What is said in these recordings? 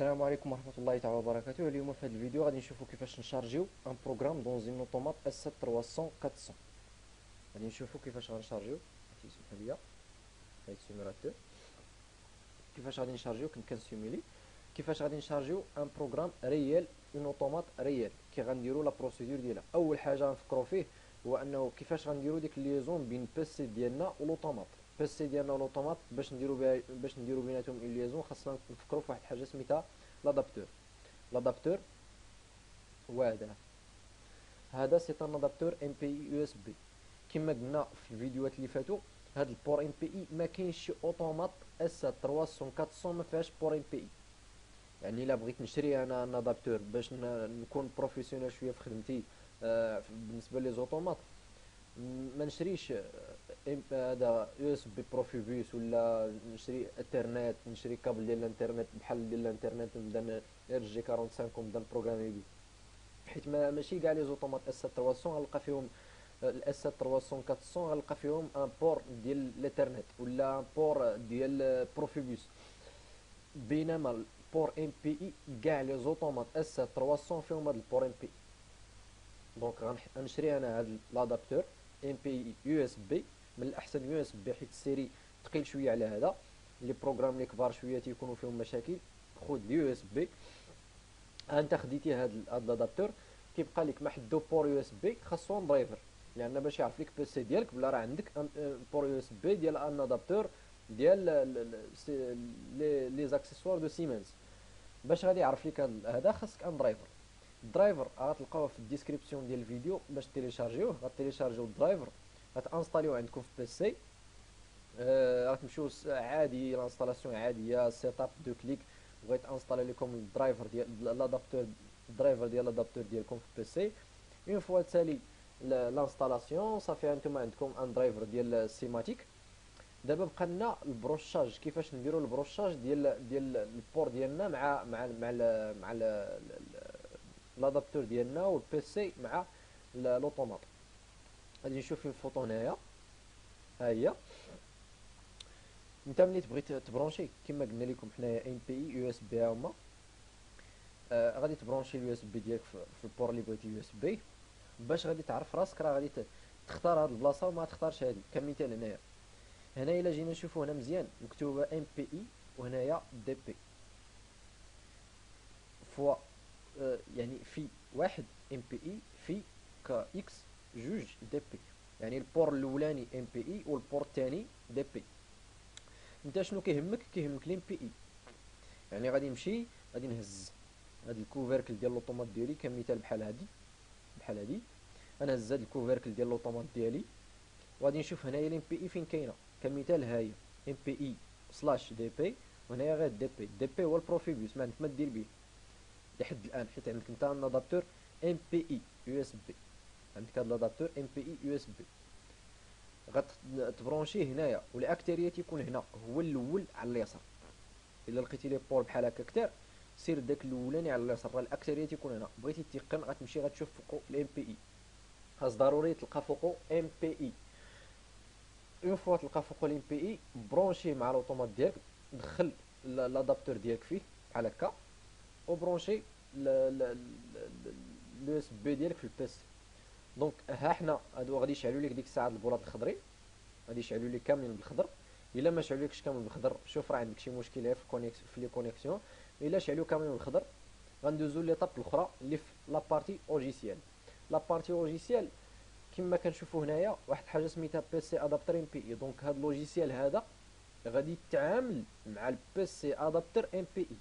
السلام عليكم ورحمة الله تعالى وبركاته. اليوم في هذا الفيديو غادي نشوفوا كيفاش نشارجيو un programme dans un automate S7 300 400 غادي نشوفوا كيفاش غنشارجيو. تيسمح ليا هاي ال simulateur كيفاش غادي نشارجيو؟ كنت كيفاش غادي نشارجيو؟ un programme réel un automate réel كي غنديروا la procédure ديالها. أول حاجة غنفكروا فيه هو أنه كيفاش غنديروا ديك ال liaison بين PC ديالنا و l'automate PC ديالنا و l'automate باش نديروا بها باش نديروا بيناتهم une liaison خاصنا نفكروا في واحد الحاجة سميتها l'adaptateur l'adaptateur هو هذا هذا c'est un adaptateur MPI USB كما قلنا في الفيديوهات اللي فاتوا هاد ال port MPI ما كاينش شي automate S 300 400 ما فيهاش port MPI يعني إلا بغيت نشري أنا un adaptateur باش نكون professionnel شوية في خدمتي آه بالنسبة les automates ما نشريش هذا USB Profibus ولا نشري إنترنت نشري كابل ديال الإنترنت بحال ديال الإنترنت نبدأ RJ 45 ونبدأ نبروغرامي بيه. حيت ما ماشي كاع les automates S 300 غنلقى فيهم ال S 300 400 غنلقى فيهم un port ديال الإنترنت ولا un port ديال Profibus بينما ال port MPI كاع les automates S 300 فيهم هاد ال port MPI donc غنشري أنا هاد l'adaptateur MPI USB من الأحسن USB حيت ال série ثقيل شوية على هذا. les programmes لي كبار شوية تيكونوا فيهم مشاكل. خذ ال USB. أنت خديتي هاد هاد l'adaptateur كيبقى لك محدو port USB خاصو driver لأن باش يعرف لك PC ديالك بلا راه عندك port USB ديال un adaptateur ديال les accessoires de Siemens باش غادي يعرف لك هذا خاصك un driver ال driver غتلقاوه في ال description ديال الفيديو. باش تيليشارجيوه غتيليشارجيو ال driver غتانستاليوه عندكم في PC آه غتمشيو عادي ال installation عادية setup deux clics. بغيت انستالي لكم ال driver ديال l'adaptateur ال driver ديال l'adaptateur ديالكم في PC une fois t'as l'installation صافي أنتم عندكم un driver ديال ال Simatic. دابا بقى لنا ال brochage كيفاش نديروا ال brochage ديال ديال ال port ديالنا مع مع مع مع l'adaptateur ديالنا وال PC مع l'automate غادي نشوف الفوطو هنايا. ها هي. انت ملي تبغي تبرونشي كما قلنا لكم حنايا ان بي اي يو اس بي هما. آه غادي تبرونشي ال USB ديالك في ال port اللي بغيتي USB باش غادي تعرف راسك راه غادي تختار هاد البلاصة وما تختارش هادي. كمثال هنايا هنا إلا جينا نشوفو هنا مزيان مكتوبة MPI وهنايا DP فوا آه يعني في واحد MPI في ك X جوج DP يعني ال port الأولاني MPI وال port الثاني DP أنت شنو كيهمك؟ كيهمك ال MPI يعني غادي نمشي غادي نهز هاد ال couvercle ديال l'automate ديالي كمثال بحال هادي. بحال هادي. أنا هز هاد ال couvercle ديال l'automate ديالي. وغادي نشوف هنايا ال MPI فين كاينة. كمثال هاهي MPI slash DP وهنايا غير DP DP هو ال Profibus ما عندك ما دير به لحد الآن حيت عندك أنت ان ام بي اي يو اس بي عندك هاد لادابتور ام بي اي يو اس بي غتبرونشيه هنايا والأكثرية تيكون هنا هو الأول على اليسار الا لقيتي les ports بحال هكا كتير سير داك الاولاني على اليسار راه الأكثرية تيكون هنا بغيتي تيقن غتمشي غتشوف فوقو ال MPI خاص ضروري تلقى فوقو MPI une fois تلقى فوقو ال MPI برونشيه مع ال automate ديالك دخل l'adaptateur ديالك فيه بحال هكا وبرونشي l'USB ديالك في ال PC donc ها حنا هادو غادي يشعلوا لك ديك الساعة البولات الخضري. غادي يشعلوا لك كاملين بالخضر. إلا ما شعلولكش كامل بالخضر شوف راه عندك شي مشكل في connex في les connexions. إلا شعلوا كاملين بالخضر غندوزو l'étape الأخرى اللي في la partie logiciel. la partie logiciel كما كنشوفوا هنايا واحد الحاجة سميتها PC Adapter MPI. donc هاد ال logiciel هذا غادي يتعامل مع ال PC Adapter MPI.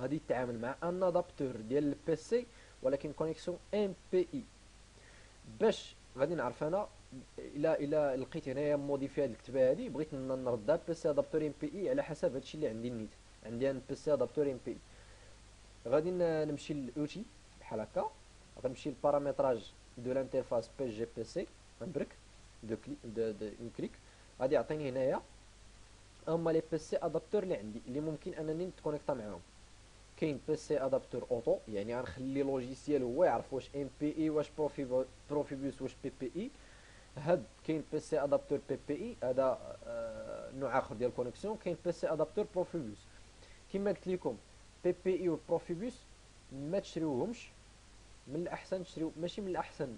غادي يتعامل مع un adaptateur ديال ال PC ولكن connexion MPI. باش غادي نعرف أنا إلا إلا لقيت هنايا modifié هاد الكتابة هادي بغيت نردها PC Adapter MPI على حسب هادشي اللي عندي نيت عندي un PC Adapter MPI غادي نمشي للأوتي بحال هكا. غنمشي لل paramétrage de l'interface PG PC غنبرك double clic double clic. غادي يعطيني هنايا هما les PC Adapter اللي عندي اللي ممكن أنني نتكونيكتا معاهم. كاين PC Adapter Auto يعني غنخلي logiciel هو يعرف واش MPI واش Profi Profibus واش PPI هاد كاين PC Adapter PPI هذا آه نوع آخر ديال ال connexion كاين PC Adapter Profibus كما قلت لكم PPI و Profibus ما تشريوهمش من الأحسن تشريو ماشي من الأحسن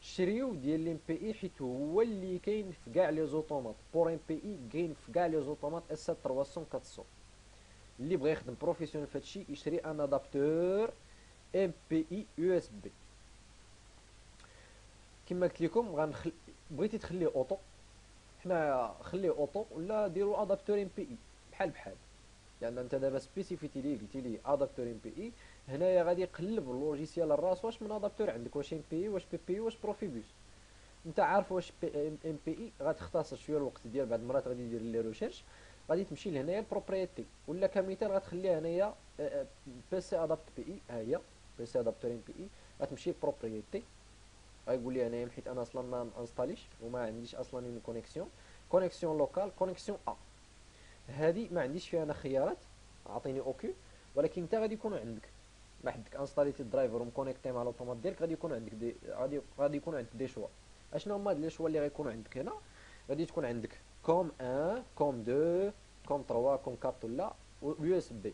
شريو ديال l'MPI حيت هو اللي كاين في كاع les automates. port MPI كاين في كاع les automates S 7 300 400 اللي بغى يخدم professionnel في هادشي يشري un adaptateur ام بي اي يو اس بي كما قلت لكم غنخل بغيتي تخليه auto حنا خليه auto ولا ديروا adaptateur MPI بحال بحال. لأن أنت دابا سبيسيفيتي لي قلتي لي adaptateur MPI هنايا غادي يقلب ال logiciel الرأس واش من adaptateur عندك؟ واش MPI واش PP واش Profibus أنت عارف واش MPI غتختصر شوية الوقت ديال بعض المرات غادي دير les recherches غادي تمشي لهنايا ال propriétés ولا كمثال غتخليها هنايا PC Adapter MPI ها هي PC Adapter MPI غتمشي ل propriétés غيقول لي انايا حيت أنا أصلا ما انستاليش وما عنديش أصلا une connexion connexion locale connexion ا هذه ما عنديش فيها أنا خيارات أعطيني OK ولكن انت غادي يكون عندك. ما حدك انستاليتي ال driver ومكونيكتي مع l'automate ديالك غادي يكون عندك des غادي غادي يكون عندك des choix أشنو هما les choix اللي غيكونوا عندك هنا؟ غادي تكون عندك COM 1 COM 2 COM 3 COM 4 ولا USB.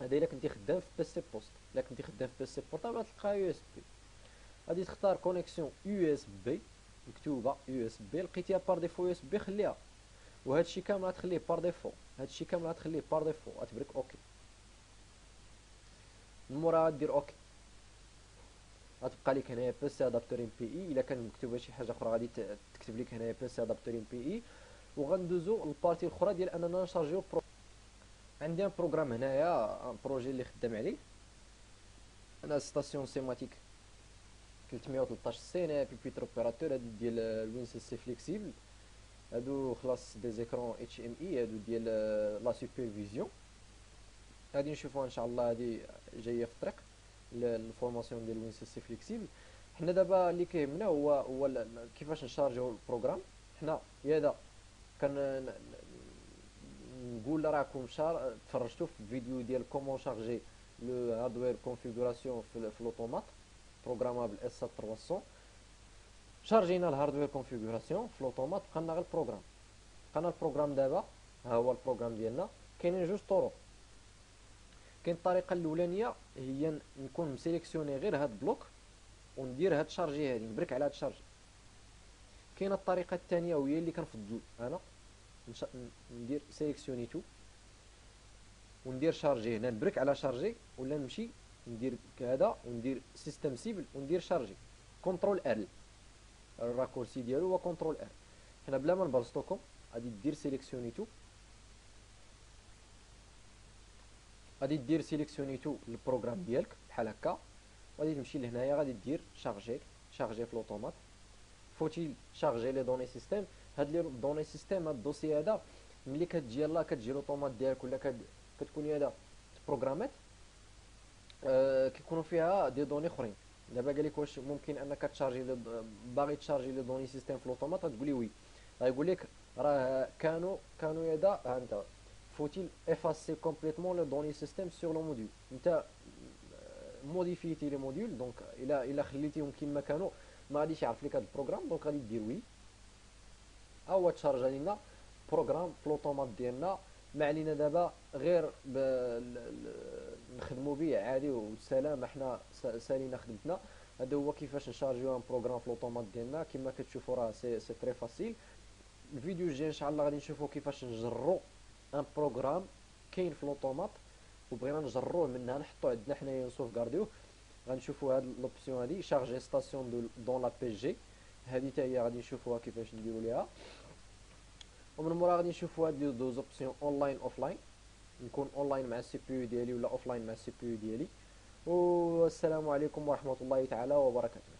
هذا إلا كنتي خدام في PC poste. إلا كنتي خدام في PC portable غتلقى USB. غادي تختار connexion USB مكتوبة USB لقيتيها par défaut USB خليها. وهذا الشيء كامل غتخليه par défaut هذا الشيء كامل غتخليه par défaut غتبرك OK. من مورا غدير OK. غتبقى لك هنايا PC Adapter MPI إلا كان مكتوبه شي حاجة أخرى غادي تكتب لك هنايا PC Adapter MPI. وغندوزو لل partie الأخرى ديال أننا نشارجيو pro عندي un programme هنايا un projet اللي خدام عليه. une station Simatic 313 C un pupitre opérateur هادي ديال ال WinCC Flexible هادو خلاص des écrans HMI هادو ديال la supervision غادي نشوفوها إن شاء الله هادي جاية في الطريق. ال formation ديال WinCC Flexible. حنا دابا اللي كيهمنا هو هو كيفاش نشارجيو ال programme. حنا يا دا كان نقول راكم شار تفرجتوا في الفيديو ديال comment charger le hardware configuration في l'automate programmable S 300 شارجينا ال hardware configuration في l'automate بقالنا غير ال programme. بقالنا ال programme دابا ها هو ال programme ديالنا. كاينين جوج طرق. كاين الطريقة الأولانية هي نكون مسيليكسيوني غير هاد bloc وندير هاد charger هادي نبرك على هاد charger كاينة الطريقة الثانية وهي اللي كنفضل أنا ندير sélectionner tout وندير charger هنا نبرك على charger ولا نمشي ندير هذا وندير système cible وندير charger. contrôle L ال raccourci ديالو هو contrôle L حنا بلا ما نبرسطوكم غادي دير sélectionner tout. غادي دير sélectionner tout ال programme ديالك بحال هكا. غادي تمشي لهنايا غادي دير charger charger في l'automate. faut-il charger les données système. هاد les données système هاد ال dossier هذا ملي كتجي يلاه كتجي l'automate ديالك ولا كتكون هذا بروغرامات آه كيكونوا فيها des données أخرين. دابا قال لك واش ممكن أنك تشارجي باغي تشارجي les données système في l'automate غتقولي oui. غايقول لك راه كانوا كانوا يدا ها أنت. Faut-il effacer complètement les données système sur le module. انت modifiيتي les modules donc الا الا خليتيهم كما كانوا ما غاديش يعرف لك هذا ال programme donc غادي دير oui هو ت chargé لينا programme في l'automate ديالنا ما علينا دابا غير نخدموا به عادي والسلام إحنا سالينا خدمتنا. هذا هو كيفاش ن chargيو un programme في l'automate ديالنا كما كتشوفوا راه c'est c'est très facile الفيديو الجاي إن شاء الله غادي نشوفوا كيفاش نجرو. un programme كاين في l'automate وبغينا نجروه منها نحطو عندنا حنايا ن sauvegardيوه غنشوفوا هاد l'option هادي charger station dans la PG هادي حتى هي غادي نشوفوها كيفاش نديرو ليها. ومن مورا غادي نشوفوا هاد deux options online offline نكون اونلاين مع ال CPU ديالي ولا offline مع ال CPU ديالي. والسلام عليكم ورحمة الله تعالى وبركاته.